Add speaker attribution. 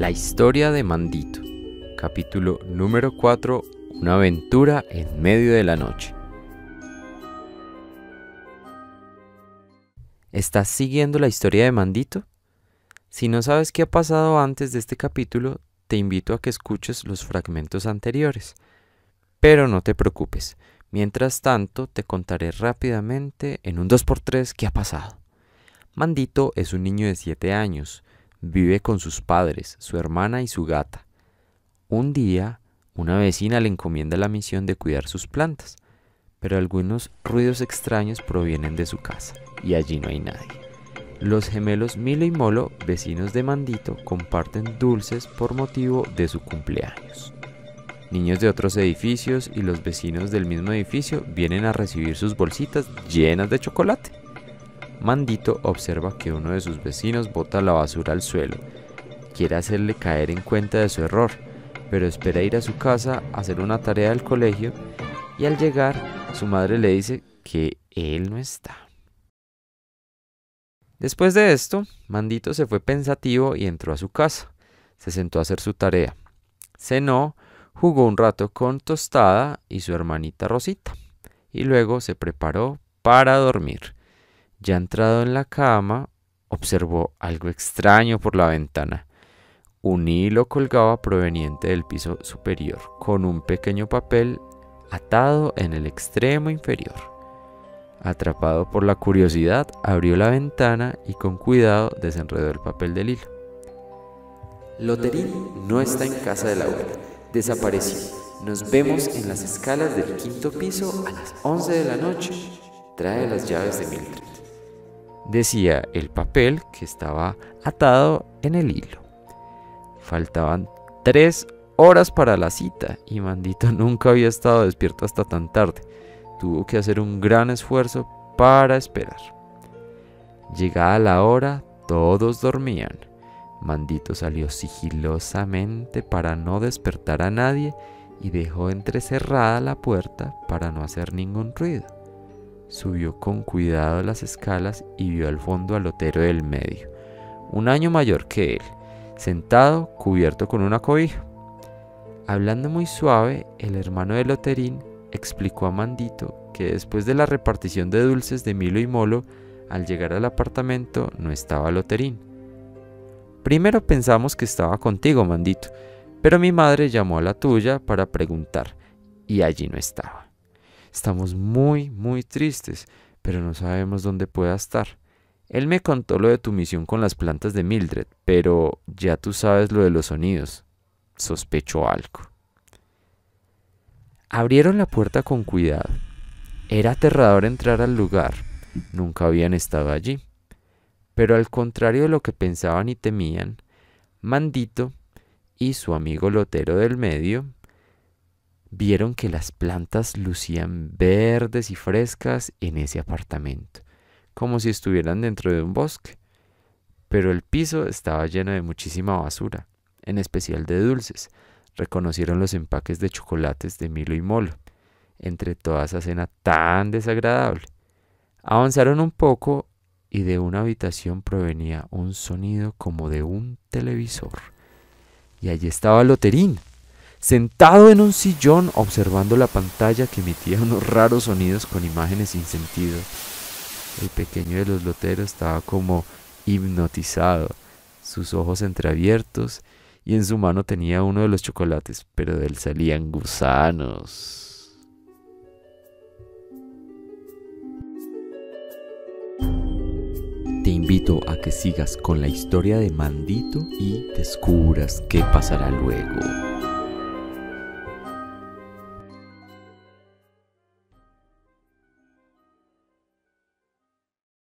Speaker 1: La historia de Mandito, capítulo número 4, una aventura en medio de la noche. ¿Estás siguiendo la historia de Mandito? Si no sabes qué ha pasado antes de este capítulo, te invito a que escuches los fragmentos anteriores. Pero no te preocupes, mientras tanto te contaré rápidamente en un 2x3 qué ha pasado. Mandito es un niño de 7 años, Vive con sus padres, su hermana y su gata. Un día, una vecina le encomienda la misión de cuidar sus plantas, pero algunos ruidos extraños provienen de su casa y allí no hay nadie. Los gemelos Milo y Molo, vecinos de Mandito, comparten dulces por motivo de su cumpleaños. Niños de otros edificios y los vecinos del mismo edificio vienen a recibir sus bolsitas llenas de chocolate. Mandito observa que uno de sus vecinos bota la basura al suelo. Quiere hacerle caer en cuenta de su error, pero espera ir a su casa a hacer una tarea del colegio y al llegar su madre le dice que él no está. Después de esto, Mandito se fue pensativo y entró a su casa. Se sentó a hacer su tarea. Cenó, jugó un rato con Tostada y su hermanita Rosita, y luego se preparó para dormir. Ya entrado en la cama, observó algo extraño por la ventana. Un hilo colgaba proveniente del piso superior, con un pequeño papel atado en el extremo inferior. Atrapado por la curiosidad, abrió la ventana y con cuidado desenredó el papel del hilo.
Speaker 2: Loterín no está en casa de la abuela. Desapareció. Nos vemos en las escalas del quinto piso a las 11 de la noche. Trae las llaves de Mildred
Speaker 1: decía el papel que estaba atado en el hilo. Faltaban tres horas para la cita y Mandito nunca había estado despierto hasta tan tarde. Tuvo que hacer un gran esfuerzo para esperar. Llegada la hora, todos dormían. Mandito salió sigilosamente para no despertar a nadie y dejó entrecerrada la puerta para no hacer ningún ruido. Subió con cuidado las escalas y vio al fondo al lotero del medio, un año mayor que él, sentado cubierto con una cobija. Hablando muy suave, el hermano de Loterín explicó a Mandito que después de la repartición de dulces de Milo y Molo, al llegar al apartamento no estaba Loterín. Primero pensamos que estaba contigo, Mandito, pero mi madre llamó a la tuya para preguntar y allí no estaba. Estamos muy, muy tristes, pero no sabemos dónde pueda estar. Él me contó lo de tu misión con las plantas de Mildred, pero ya tú sabes lo de los sonidos. Sospecho algo. Abrieron la puerta con cuidado. Era aterrador entrar al lugar. Nunca habían estado allí. Pero al contrario de lo que pensaban y temían, Mandito y su amigo Lotero del medio vieron que las plantas lucían verdes y frescas en ese apartamento, como si estuvieran dentro de un bosque. Pero el piso estaba lleno de muchísima basura, en especial de dulces. Reconocieron los empaques de chocolates de Milo y Molo, entre toda esa cena tan desagradable. Avanzaron un poco y de una habitación provenía un sonido como de un televisor. Y allí estaba Loterín, sentado en un sillón observando la pantalla que emitía unos raros sonidos con imágenes sin sentido. El pequeño de los loteros estaba como hipnotizado, sus ojos entreabiertos y en su mano tenía uno de los chocolates, pero de él salían gusanos. Te invito a que sigas con la historia de Mandito y descubras qué pasará luego.